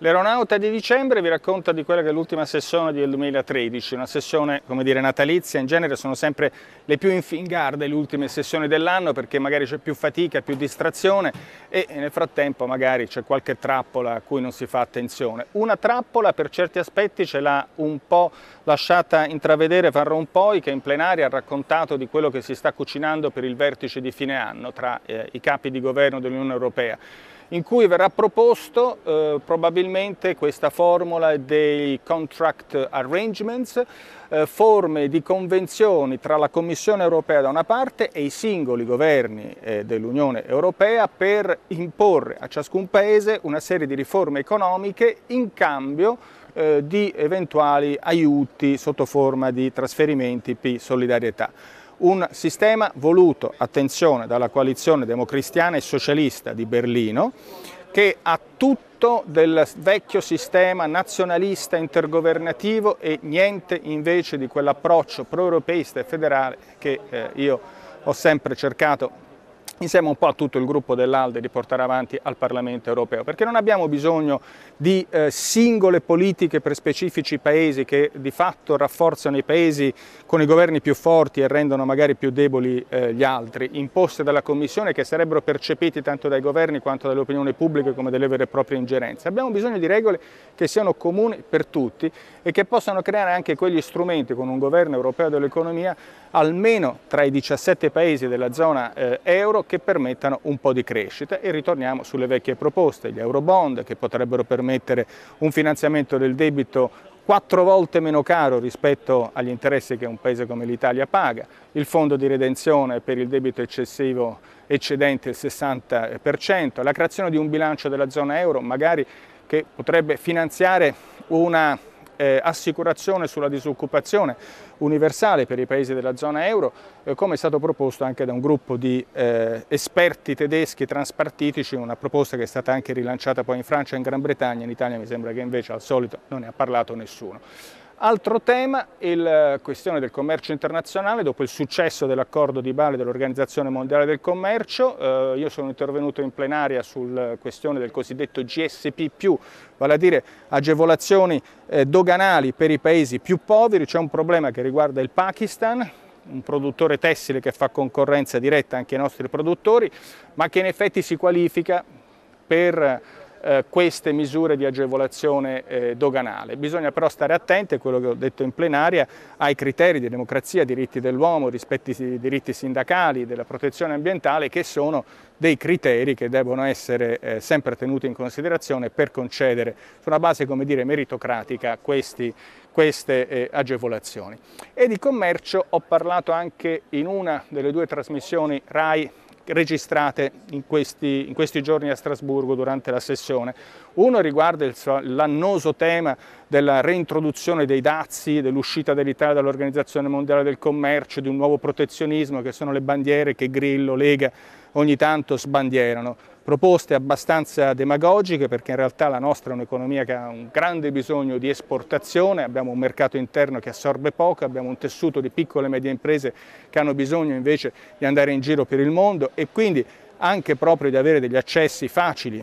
L'aeronauta di dicembre vi racconta di quella che è l'ultima sessione del 2013, una sessione come dire natalizia, in genere sono sempre le più infingarde le ultime sessioni dell'anno perché magari c'è più fatica, più distrazione e nel frattempo magari c'è qualche trappola a cui non si fa attenzione. Una trappola per certi aspetti ce l'ha un po' lasciata intravedere Van Rompuy che in plenaria ha raccontato di quello che si sta cucinando per il vertice di fine anno tra eh, i capi di governo dell'Unione Europea in cui verrà proposto eh, probabilmente questa formula dei contract arrangements, eh, forme di convenzioni tra la Commissione europea da una parte e i singoli governi eh, dell'Unione Europea per imporre a ciascun paese una serie di riforme economiche in cambio eh, di eventuali aiuti sotto forma di trasferimenti P solidarietà un sistema voluto, attenzione, dalla coalizione democristiana e socialista di Berlino, che ha tutto del vecchio sistema nazionalista intergovernativo e niente invece di quell'approccio pro-europeista e federale che eh, io ho sempre cercato insieme un po' a tutto il gruppo dell'Alde di portare avanti al Parlamento europeo, perché non abbiamo bisogno di eh, singole politiche per specifici paesi che di fatto rafforzano i paesi con i governi più forti e rendono magari più deboli eh, gli altri, imposte dalla Commissione che sarebbero percepiti tanto dai governi quanto dall'opinione pubblica come delle vere e proprie ingerenze. Abbiamo bisogno di regole che siano comuni per tutti e che possano creare anche quegli strumenti con un governo europeo dell'economia almeno tra i 17 paesi della zona eh, euro che permettano un po' di crescita. E ritorniamo sulle vecchie proposte, gli eurobond che potrebbero permettere un finanziamento del debito quattro volte meno caro rispetto agli interessi che un paese come l'Italia paga, il fondo di redenzione per il debito eccessivo eccedente il 60%, la creazione di un bilancio della zona euro magari che potrebbe finanziare una eh, assicurazione sulla disoccupazione universale per i paesi della zona euro, eh, come è stato proposto anche da un gruppo di eh, esperti tedeschi transpartitici, una proposta che è stata anche rilanciata poi in Francia e in Gran Bretagna, in Italia mi sembra che invece al solito non ne ha parlato nessuno. Altro tema è la questione del commercio internazionale, dopo il successo dell'accordo di Bali dell'Organizzazione Mondiale del Commercio, eh, io sono intervenuto in plenaria sulla questione del cosiddetto GSP+, vale a dire agevolazioni eh, doganali per i paesi più poveri, c'è un problema che riguarda il Pakistan, un produttore tessile che fa concorrenza diretta anche ai nostri produttori, ma che in effetti si qualifica per eh, queste misure di agevolazione eh, doganale. Bisogna però stare attenti, a quello che ho detto in plenaria, ai criteri di democrazia, diritti dell'uomo, rispetto ai diritti sindacali, della protezione ambientale, che sono dei criteri che devono essere eh, sempre tenuti in considerazione per concedere su una base come dire, meritocratica questi, queste eh, agevolazioni. E di commercio ho parlato anche in una delle due trasmissioni RAI registrate in questi, in questi, giorni a Strasburgo durante la sessione. Uno riguarda l'annoso tema della reintroduzione dei dazi, dell'uscita dell'Italia dall'Organizzazione Mondiale del Commercio, di un nuovo protezionismo che sono le bandiere che Grillo, Lega ogni tanto sbandierano proposte abbastanza demagogiche perché in realtà la nostra è un'economia che ha un grande bisogno di esportazione, abbiamo un mercato interno che assorbe poco, abbiamo un tessuto di piccole e medie imprese che hanno bisogno invece di andare in giro per il mondo e quindi anche proprio di avere degli accessi facili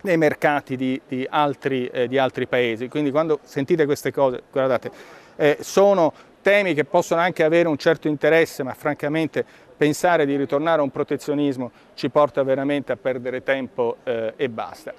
nei mercati di, di, altri, eh, di altri, paesi. Quindi quando sentite queste cose, guardate, eh, sono temi che possono anche avere un certo interesse, ma francamente pensare di ritornare a un protezionismo ci porta veramente a perdere tempo eh, e basta.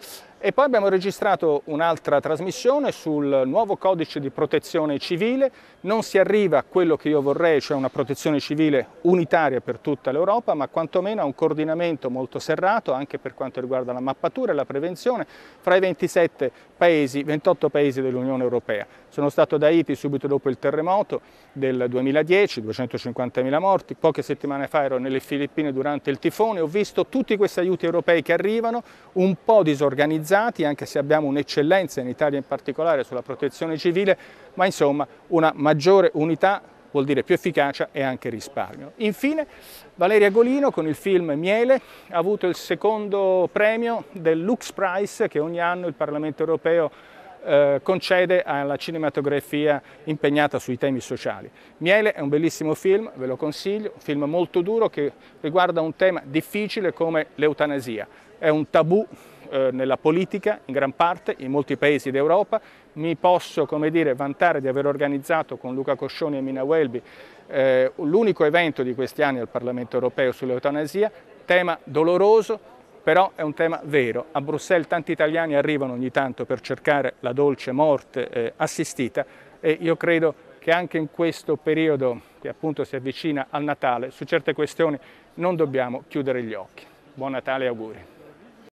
E poi abbiamo registrato un'altra trasmissione sul nuovo codice di protezione civile, non si arriva a quello che io vorrei, cioè una protezione civile unitaria per tutta l'Europa, ma quantomeno a un coordinamento molto serrato anche per quanto riguarda la mappatura e la prevenzione fra i 27 paesi, 28 paesi dell'Unione Europea. Sono stato da Haiti subito dopo il terremoto del 2010, 250.000 morti, poche settimane fa ero nelle Filippine durante il tifone, ho visto tutti questi aiuti europei che arrivano, un po' disorganizzati, organizzati, anche se abbiamo un'eccellenza in Italia in particolare sulla protezione civile, ma insomma una maggiore unità vuol dire più efficacia e anche risparmio. Infine Valeria Golino con il film Miele ha avuto il secondo premio del Lux Prize che ogni anno il Parlamento europeo eh, concede alla cinematografia impegnata sui temi sociali. Miele è un bellissimo film, ve lo consiglio, un film molto duro che riguarda un tema difficile come l'eutanasia. È un tabù eh, nella politica in gran parte, in molti paesi d'Europa, mi posso dire, vantare di aver organizzato con Luca Coscioni e Mina Welby eh, l'unico evento di questi anni al Parlamento europeo sull'eutanasia, tema doloroso, però è un tema vero. A Bruxelles tanti italiani arrivano ogni tanto per cercare la dolce morte eh, assistita e io credo che anche in questo periodo che appunto si avvicina al Natale, su certe questioni non dobbiamo chiudere gli occhi. Buon Natale e auguri.